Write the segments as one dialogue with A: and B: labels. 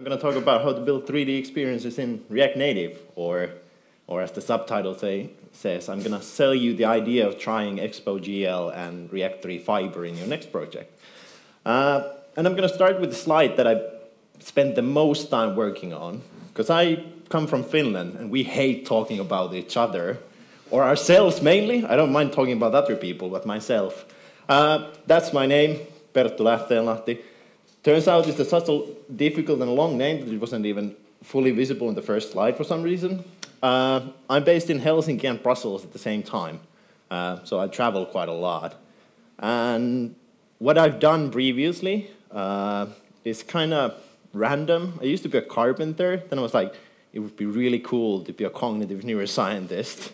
A: I'm going to talk about how to build 3D experiences in React Native, or, or as the subtitle say, says, I'm going to sell you the idea of trying Expo.gl and React Three Fiber in your next project. Uh, and I'm going to start with the slide that I spent the most time working on, because I come from Finland and we hate talking about each other, or ourselves mainly. I don't mind talking about other people, but myself. Uh, that's my name, Perttu Lähteenlahti. Turns out it's a such a difficult and long name that it wasn't even fully visible in the first slide for some reason. Uh, I'm based in Helsinki and Brussels at the same time, uh, so I travel quite a lot. And what I've done previously uh, is kind of random. I used to be a carpenter, then I was like, it would be really cool to be a cognitive neuroscientist.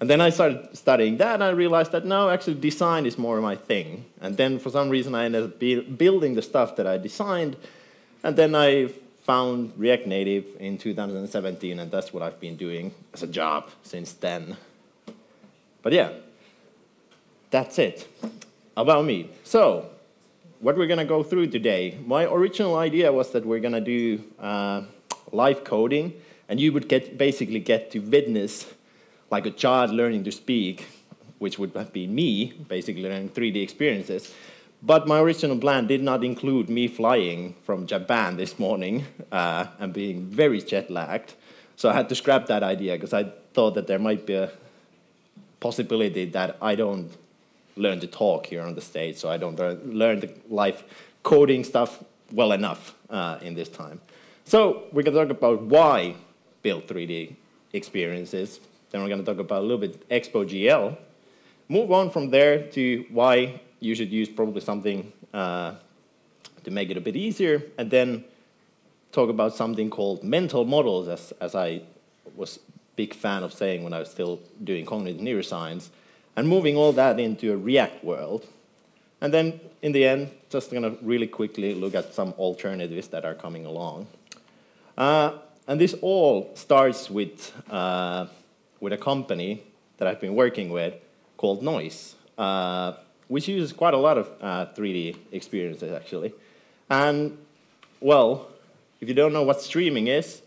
A: And then I started studying that, and I realized that no, actually, design is more my thing. And then for some reason, I ended up building the stuff that I designed. And then I found React Native in 2017, and that's what I've been doing as a job since then. But yeah, that's it about me. So, what we're gonna go through today. My original idea was that we're gonna do uh, live coding, and you would get basically get to witness like a child learning to speak, which would have been me, basically learning 3D experiences. But my original plan did not include me flying from Japan this morning uh, and being very jet lagged. So I had to scrap that idea because I thought that there might be a possibility that I don't learn to talk here on the stage, so I don't learn the live coding stuff well enough uh, in this time. So going to talk about why build 3D experiences, then we're going to talk about a little bit Expo GL. Move on from there to why you should use probably something uh, to make it a bit easier, and then talk about something called mental models, as, as I was big fan of saying when I was still doing cognitive neuroscience, and moving all that into a React world. And then in the end, just going to really quickly look at some alternatives that are coming along. Uh, and this all starts with uh, with a company that I've been working with called Noice, uh, which uses quite a lot of uh, 3D experiences actually. And well, if you don't know what streaming is,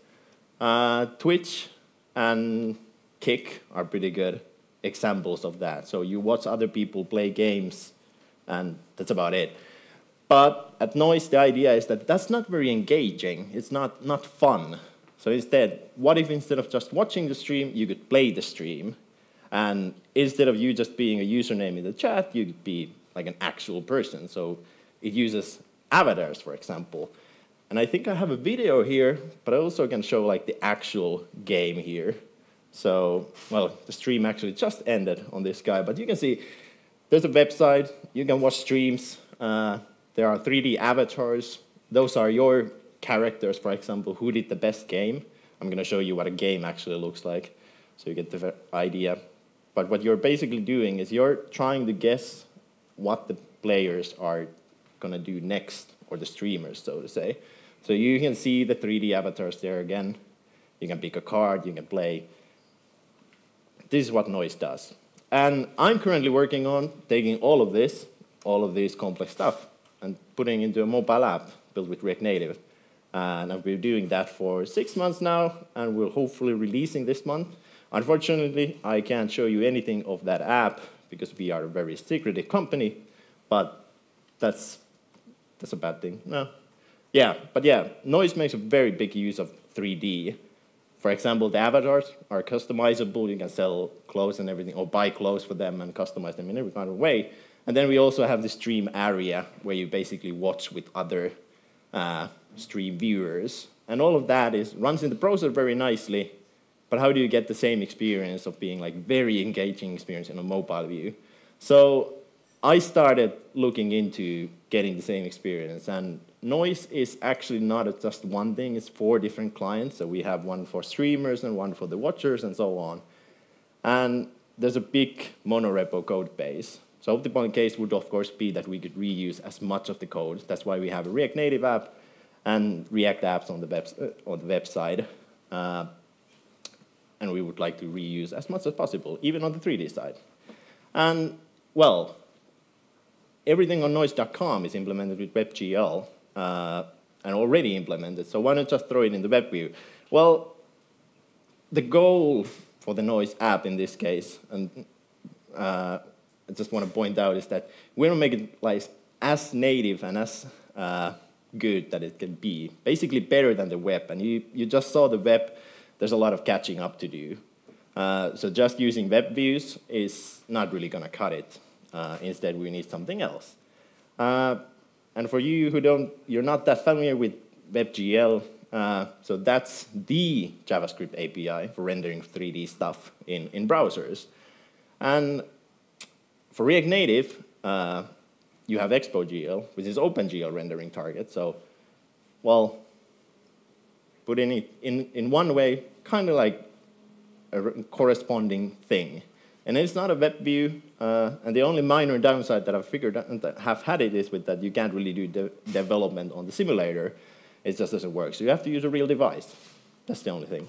A: uh, Twitch and Kick are pretty good examples of that. So you watch other people play games, and that's about it. But at Noice, the idea is that that's not very engaging. It's not, not fun. So instead, what if instead of just watching the stream, you could play the stream? And instead of you just being a username in the chat, you could be like an actual person. So it uses avatars, for example. And I think I have a video here, but I also can show like the actual game here. So, well, the stream actually just ended on this guy, but you can see there's a website, you can watch streams, uh, there are 3D avatars, those are your characters, for example, who did the best game. I'm going to show you what a game actually looks like so you get the idea. But what you're basically doing is you're trying to guess what the players are going to do next, or the streamers, so to say. So you can see the 3D avatars there again. You can pick a card, you can play. This is what Noice does. And I'm currently working on taking all of this, all of this complex stuff, and putting into a mobile app built with React Native. And I've been doing that for six months now, and we're hopefully releasing this month. Unfortunately, I can't show you anything of that app because we are a very secretive company, but that's, that's a bad thing. No. Yeah, but yeah, Noice makes a very big use of 3D. For example, the avatars are customizable. You can sell clothes and everything, or buy clothes for them and customize them in every kind of way. And then we also have the stream area where you basically watch with other uh, stream viewers. And all of that is runs in the browser very nicely, but how do you get the same experience of being like very engaging experience in a mobile view? So I started looking into getting the same experience and Noice is actually not just one thing, it's four different clients. So we have one for streamers and one for the watchers and so on. And there's a big monorepo code base. So the optimal case would of course be that we could reuse as much of the code. That's why we have a React Native app and React apps on the, web, uh, on the website. Uh, and we would like to reuse as much as possible, even on the 3D side. And, well, everything on noice.com is implemented with WebGL. Uh, and already implemented, so why not just throw it in the web view? Well, the goal for the Noice app in this case, and uh, I just want to point out, is that we want to make it like as native and as uh, good that it can be, basically better than the web. And you, you just saw the web, there's a lot of catching up to do. Uh, so just using web views is not really going to cut it. Uh, instead, we need something else. Uh, and for you who don't, you're not that familiar with WebGL, uh, so that's the JavaScript API for rendering 3D stuff in, in browsers. And for React Native, uh, you have ExpoGL, which is OpenGL rendering target. So, well, put in it in, in one way, kind of like a corresponding thing. And it's not a web view, uh, and the only minor downside that I've figured out, that have had it is with that you can't really do de development on the simulator. It just doesn't work. So you have to use a real device. That's the only thing.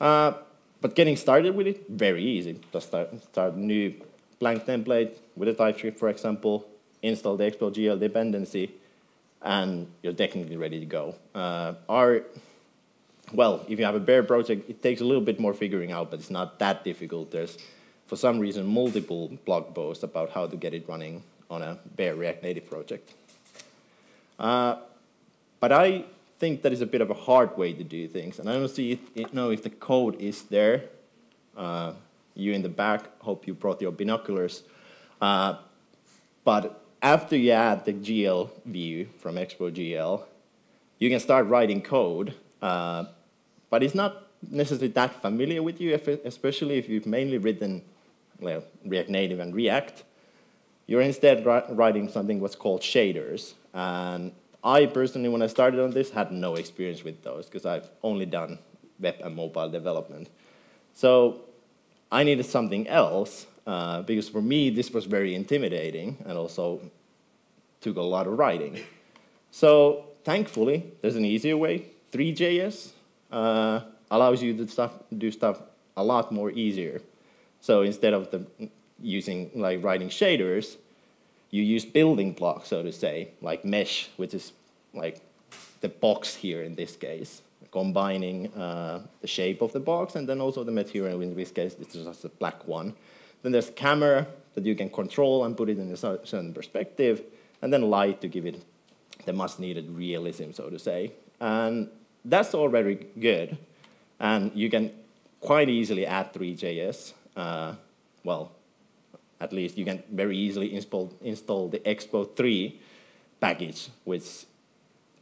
A: Uh, but getting started with it, very easy. Just start, start a new blank template with a TypeScript, for example, install the ExpoGL dependency, and you're technically ready to go. Uh, our, well, if you have a bare project, it takes a little bit more figuring out, but it's not that difficult. There's, for some reason, multiple blog posts about how to get it running on a bare React Native project. Uh, but I think that is a bit of a hard way to do things, and I don't see it, know if the code is there. Uh, you in the back, hope you brought your binoculars. Uh, but after you add the GL view from Expo GL, you can start writing code, uh, but it's not necessarily that familiar with you, especially if you've mainly written well, React Native and React. You're instead writing something what's called shaders. And I personally, when I started on this, had no experience with those because I've only done web and mobile development. So I needed something else uh, because for me, this was very intimidating and also took a lot of writing. So thankfully, there's an easier way. Three.js uh, allows you to stuff, do stuff a lot more easier. So instead of the, using like writing shaders, you use building blocks, so to say, like mesh, which is like the box here in this case, combining uh, the shape of the box and then also the material, in this case, it's just a black one. Then there's camera that you can control and put it in a certain perspective, and then light to give it the much needed realism, so to say. And that's all very good. And you can quite easily add Three.js. Uh, well, at least you can very easily install, install the Expo 3 package, which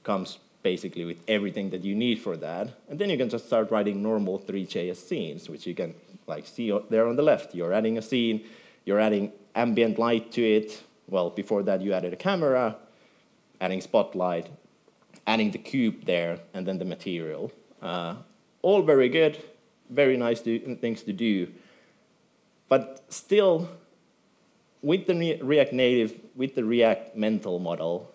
A: comes basically with everything that you need for that. And then you can just start writing normal Three.js scenes, which you can like see there on the left. You're adding a scene, you're adding ambient light to it, well, before that, you added a camera, adding spotlight, adding the cube there, and then the material. Uh, all very good, very nice do, things to do. But still, with the React Native, with the React mental model,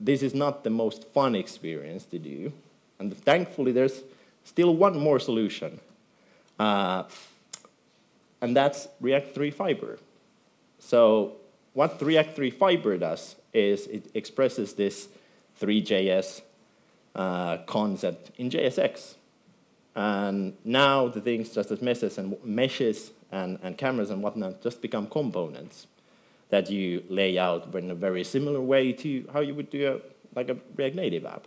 A: this is not the most fun experience to do. And thankfully, there's still one more solution. Uh, and that's React Three Fiber. So what React Three Fiber does is it expresses this Three.js uh, concept in JSX. And now the things just as meshes and meshes and, and cameras and whatnot just become components that you lay out in a very similar way to how you would do a, like a React Native app.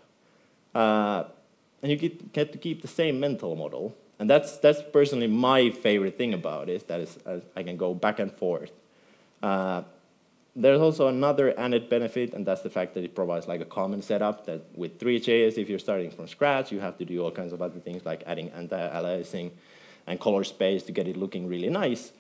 A: Uh, and you get, get, to keep the same mental model. And that's, that's personally my favorite thing about it, that is uh, I can go back and forth. Uh, there's also another added benefit, and that's the fact that it provides like a common setup that with Three.js, if you're starting from scratch, you have to do all kinds of other things like adding anti-aliasing and color space to get it looking really nice.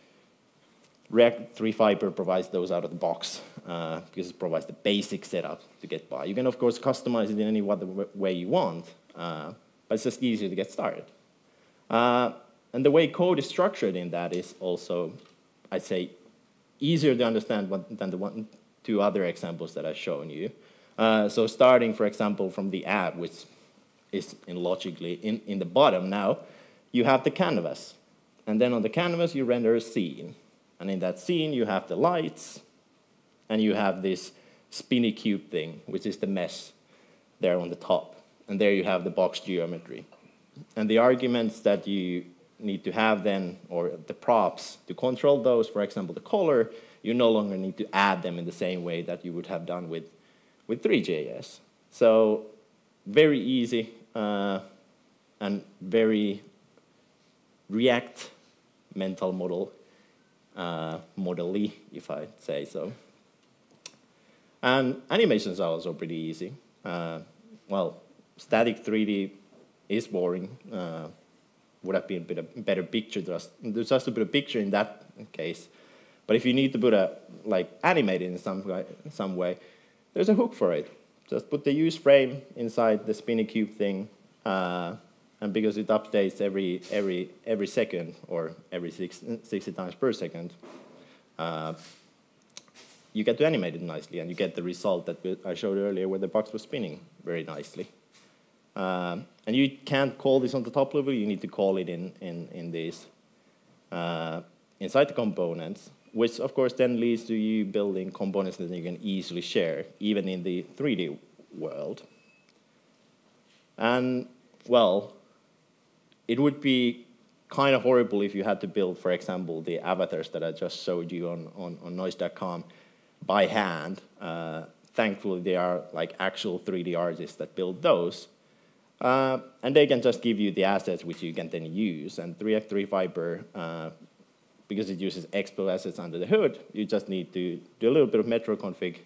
A: React Three Fiber provides those out of the box uh, because it provides the basic setup to get by. You can, of course, customize it in any other way you want, uh, but it's just easier to get started. Uh, and the way code is structured in that is also, I'd say, easier to understand than the one, two other examples that I've shown you. Uh, so starting, for example, from the app, which is in logically in, in the bottom now, you have the canvas. And then on the canvas, you render a scene. And in that scene, you have the lights, and you have this spinny cube thing, which is the mesh there on the top. and there you have the box geometry. And the arguments that you need to have then, or the props to control those, for example, the color, you no longer need to add them in the same way that you would have done with, with Three.js. So very easy uh, and very React mental model, uh, model if I say so. And animations are also pretty easy. Uh, well, static 3D is boring. Uh, would have been a bit of better picture. Just, just a bit of picture in that case. But if you need to put a like animate it in some way, some way, there's a hook for it. Just put the use frame inside the spinny cube thing, uh, and because it updates every every every second or every six, 60 times per second, uh, you get to animate it nicely, and you get the result that I showed earlier, where the box was spinning very nicely. Um, and you can't call this on the top level, you need to call it in, in, in this uh, inside the components, which of course then leads to you building components that you can easily share, even in the 3D world. And well, it would be kind of horrible if you had to build, for example, the avatars that I just showed you on, on, on noice.com by hand. Uh, thankfully, there are like actual 3D artists that build those. Uh, and they can just give you the assets which you can then use. And React Three Fiber, uh, because it uses Expo assets under the hood, you just need to do a little bit of metro config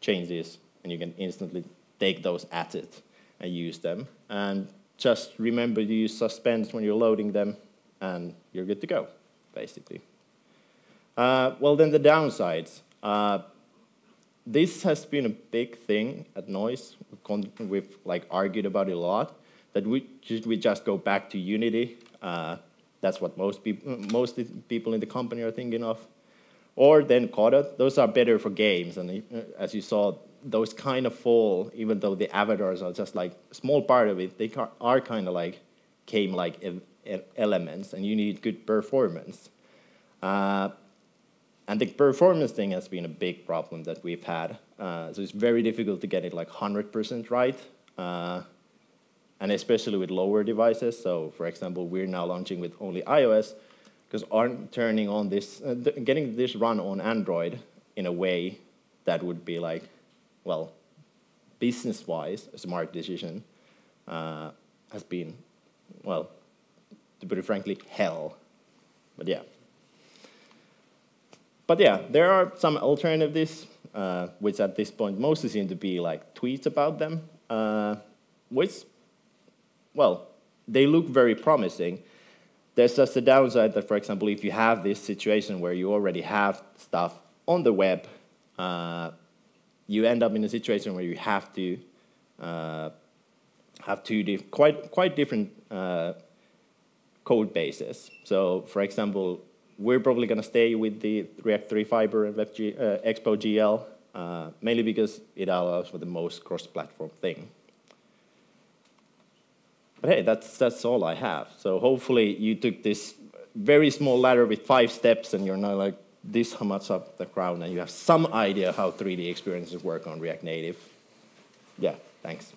A: changes, and you can instantly take those assets and use them. And just remember to use Suspense when you're loading them, and you're good to go, basically. Uh, well, then the downsides. This has been a big thing at Noice. We've like argued about it a lot. That we should we just go back to Unity? Uh, that's what most people most people in the company are thinking of. Or then Godot. Those are better for games, and uh, as you saw, those kind of fall. Even though the avatars are just like small part of it, they are kind of like game-like elements, and you need good performance. Uh, and the performance thing has been a big problem that we've had. Uh, so it's very difficult to get it like 100% right, uh, and especially with lower devices. So for example, we're now launching with only iOS, because aren't turning on this, uh, getting this run on Android in a way that would be like, well, business-wise, a smart decision uh, has been, well, to put it frankly, hell. But yeah. But yeah, there are some alternatives, uh, which at this point mostly seem to be like tweets about them, uh, which, well, they look very promising. There's just a downside that, for example, if you have this situation where you already have stuff on the web, uh, you end up in a situation where you have to uh, have two quite quite different uh, code bases. So, for example, we're probably going to stay with the React Three Fiber and uh, Expo GL, uh, mainly because it allows for the most cross-platform thing. But hey, that's, that's all I have. So hopefully you took this very small ladder with five steps and you're now like this much up the ground and you have some idea how 3D experiences work on React Native. Yeah, thanks.